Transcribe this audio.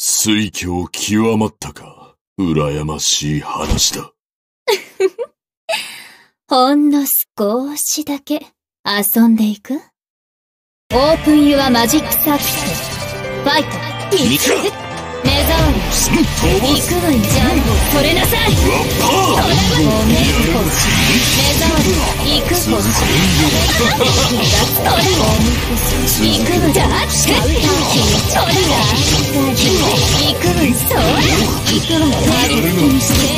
水郷極まったか。羨ましい話だ。ほんの少しだけ遊んでいく？オープンユアマジックサーキット。ファイト。見た 目障り。行くのにジャンプを取れなさいわっぱごめん星。目障り。行く星。それ 行くのじゃってそれが行くのにそう行くのに手を